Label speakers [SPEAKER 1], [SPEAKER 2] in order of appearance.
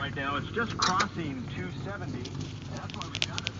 [SPEAKER 1] right now. It's just crossing 270. That's why we got it.